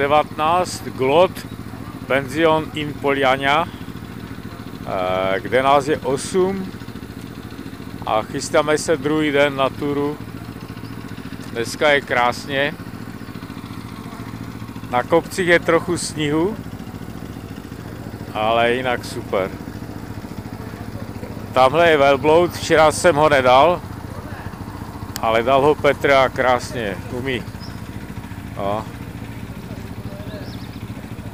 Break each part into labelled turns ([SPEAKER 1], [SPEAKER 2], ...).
[SPEAKER 1] 19 Glot Penzion in Poliania, eh, kde nás je 8 a chystáme se druhý den na turu. Dneska je krásně. Na kopcích je trochu sníhu, ale jinak super. Tamhle je velbloud, včera jsem ho nedal, ale dal ho Petr a krásně umí. No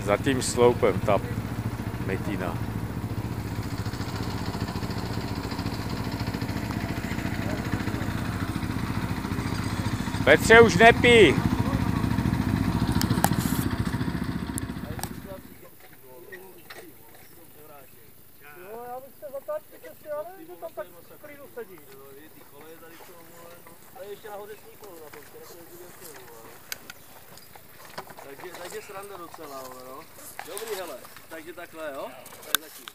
[SPEAKER 1] za tím sloupem ta metina. Petře, už nepí!
[SPEAKER 2] ještě nahoře sníknul na tom, takže, takže sranda docela, no. Dobrý, hele. Takže takhle, jo? Tak zatím.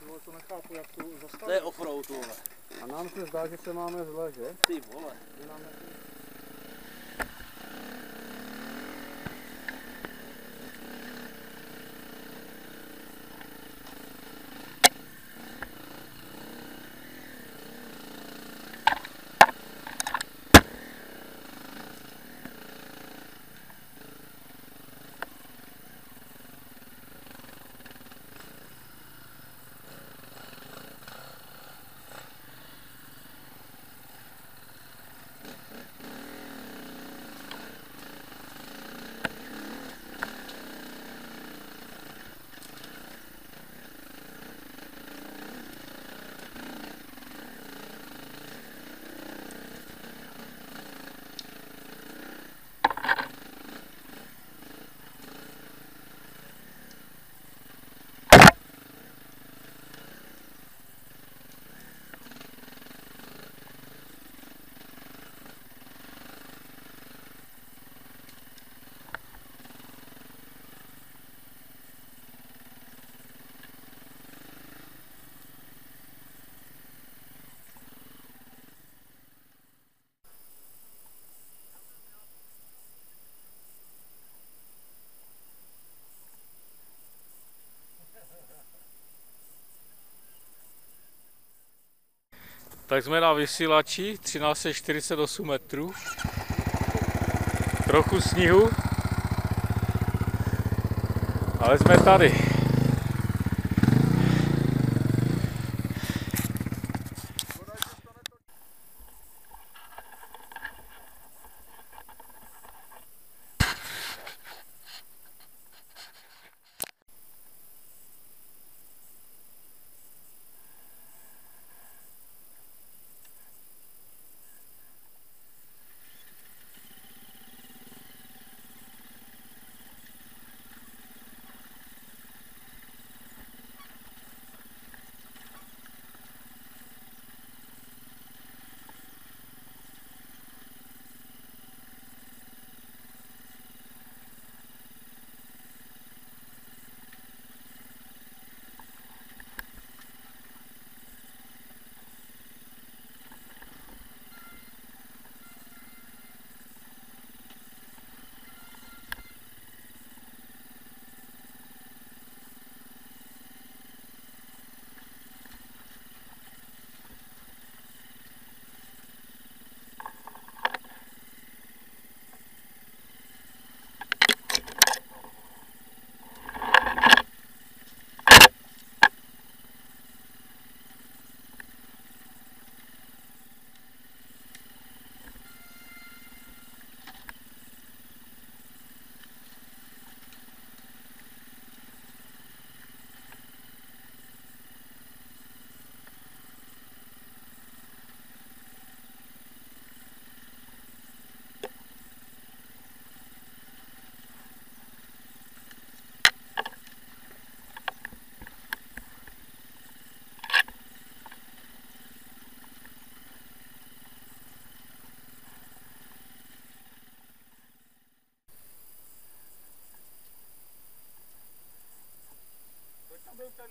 [SPEAKER 3] Tohle to nechápu, jak tu zastavit.
[SPEAKER 2] To je offroad, tohle.
[SPEAKER 3] A nám se zdá, že se máme zle, že?
[SPEAKER 2] Ty vole.
[SPEAKER 3] Máme...
[SPEAKER 1] Tak jsme na vysílači 1348 metrů. Trochu sněhu, ale jsme tady.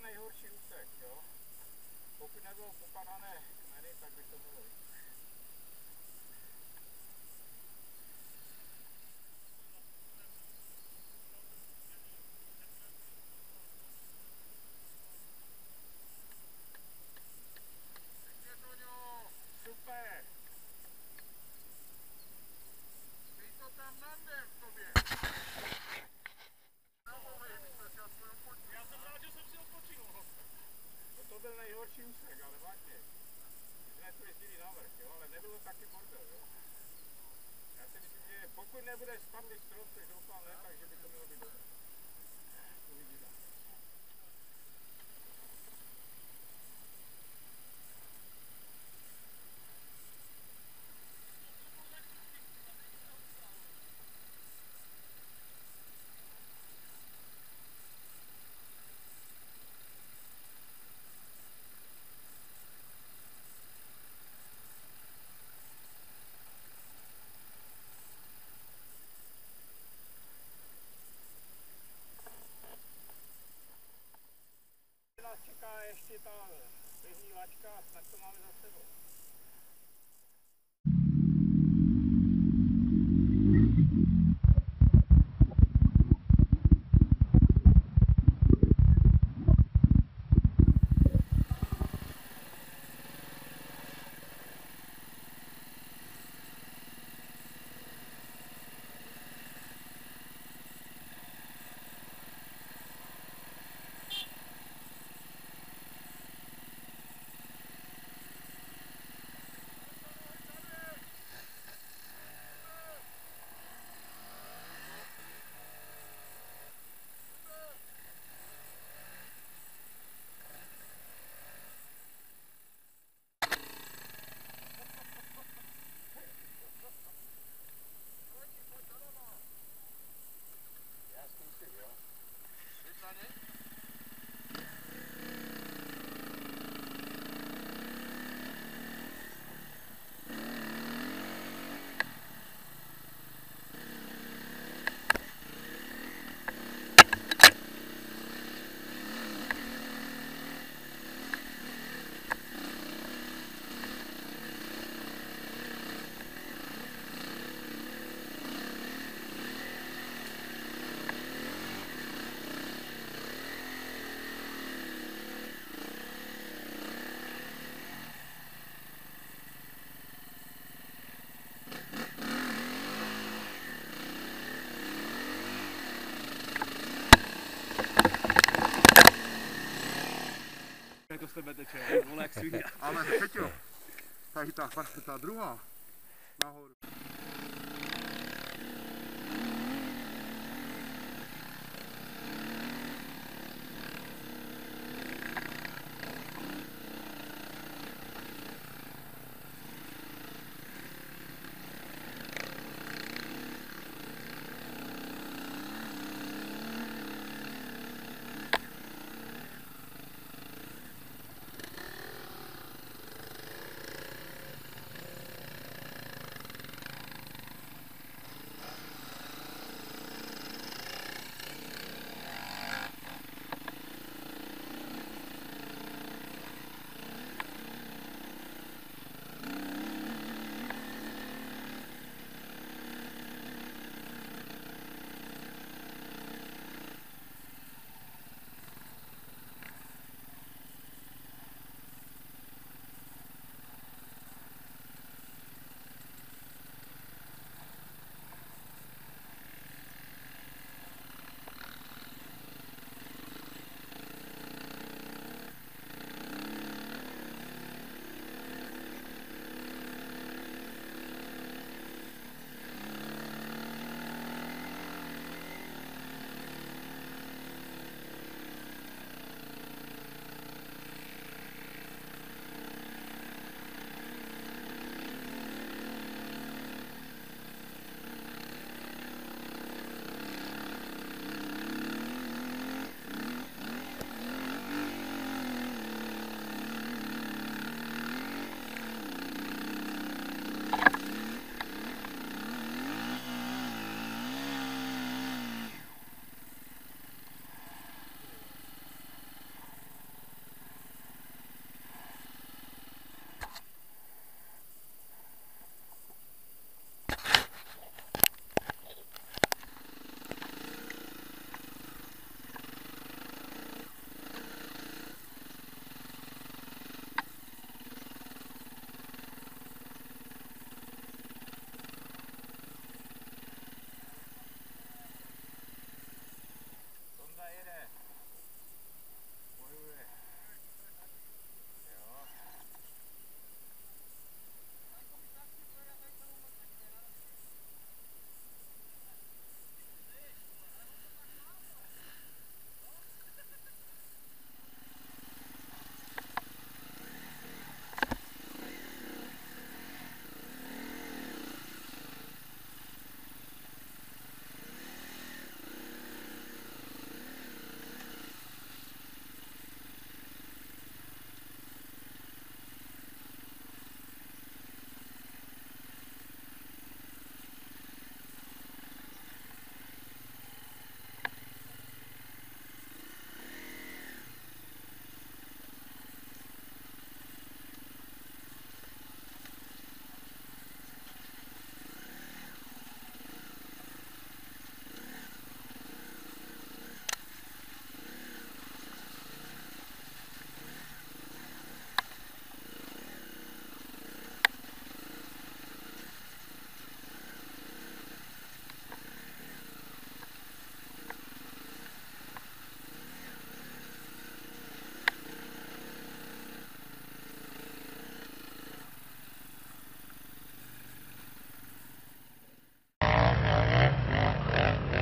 [SPEAKER 1] Nejhorší úsek, jo? Pokud nebylo popadané kmeny, tak by to bylo
[SPEAKER 4] Kousek, ale vážně. Ne, to je jiný návrh, jo, ale nebylo
[SPEAKER 5] taky bordel, jo. Já si myslím, že pokud nebude spadlý strom, což doufám ne, takže by to mělo být dobré. Uvidíme. To tebe teče, vole jak svině.
[SPEAKER 4] Ale Peťo, tady ta, ta druhá,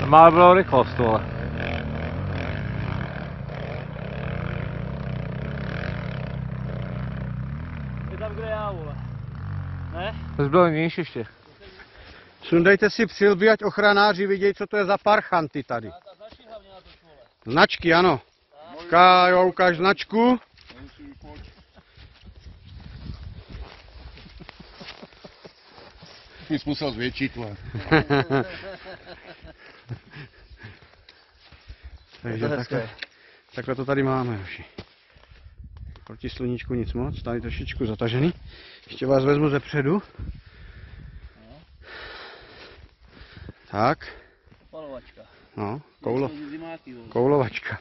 [SPEAKER 1] Má bylo rychlost, vole.
[SPEAKER 2] Je tam, kde já, vole. Ne?
[SPEAKER 1] To bylo níž ještě.
[SPEAKER 6] Sundejte si přilby, ať ochranáři vidějí, co to je za parchanty tady.
[SPEAKER 2] Značky
[SPEAKER 6] ano. Kájo, ukáž značku.
[SPEAKER 4] Jsi musel zvětšit,
[SPEAKER 6] Takže takhle, takhle to tady máme, hoši. Proti sluníčku nic moc, tady trošičku zatažený. Ještě vás vezmu ze předu. Tak,
[SPEAKER 2] Palovačka.
[SPEAKER 6] no, koulo, koulovačka.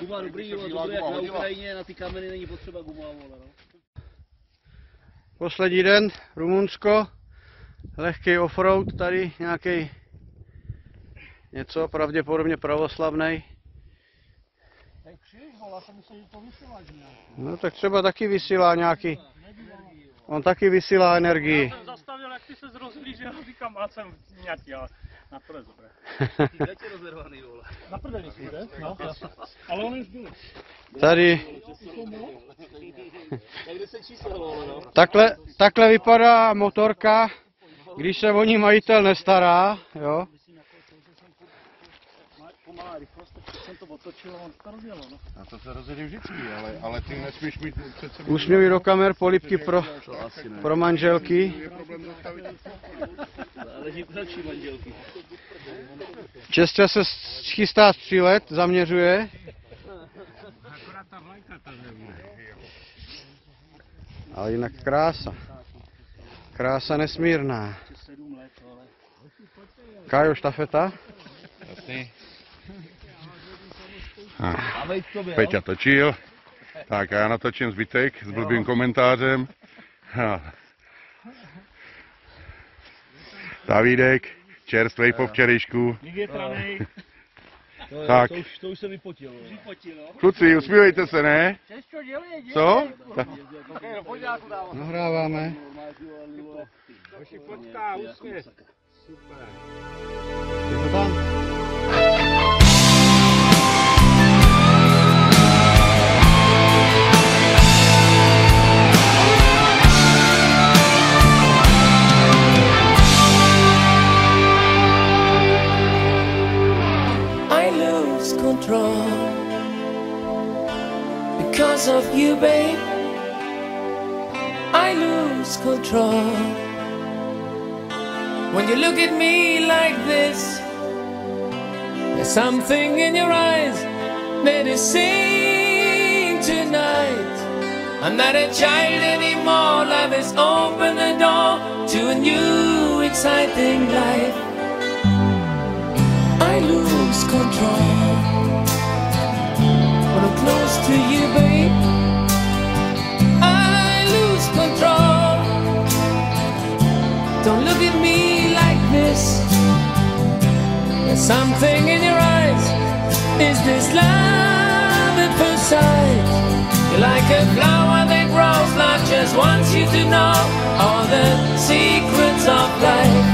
[SPEAKER 2] Guma dobrý, jak na Ukrajině, na ty kameny není potřeba guma, vole, no.
[SPEAKER 6] Poslední den, Rumunsko, lehký offroad, tady nějaký něco pravděpodobně pravoslavný. No tak třeba taky vysílá nějaký, on taky vysílá energii.
[SPEAKER 3] Jsem zastavil, jak ty se rozhlížel, říkám, a jsem nějaký, ale na to je dobré.
[SPEAKER 2] Ty rozervaný, vole.
[SPEAKER 3] No. Ale už byli.
[SPEAKER 6] Tady,
[SPEAKER 2] Tak kde se číslo, vole, no.
[SPEAKER 6] takhle, takhle vypadá motorka, když se o ní majitel nestará, jo.
[SPEAKER 3] Pomalá rychlost, tak a on to rozjelo, no.
[SPEAKER 4] A to se rozjede vždycky, ale, ale ty nesmíš mít před sebou...
[SPEAKER 6] Úsměvy do kamer, polipky pro, pro manželky.
[SPEAKER 2] Další.
[SPEAKER 6] Čestě se chystá střílet, zaměřuje. Ale jinak krása. Krása nesmírná. Kájo, štafeta.
[SPEAKER 4] Jasný.
[SPEAKER 2] A.
[SPEAKER 4] Peťa točil. Tak a já natočím zbytek s blbým komentářem. Ha. Davídek, čerstvej po včerejšku. Tak.
[SPEAKER 2] To už, to už se vypotil, vole. Vypotil, no.
[SPEAKER 4] Kluci, usmívejte se, ne? Co?
[SPEAKER 6] Nahráváme. Je to tam?
[SPEAKER 7] Because of you, babe. I lose control when you look at me like this. There's something in your eyes that is saying tonight. I'm not a child anymore. Life has opened the door to a new, exciting life. I lose control Something in your eyes is this love at first sight. You're like a flower that grows, life just wants you to know all the secrets of life.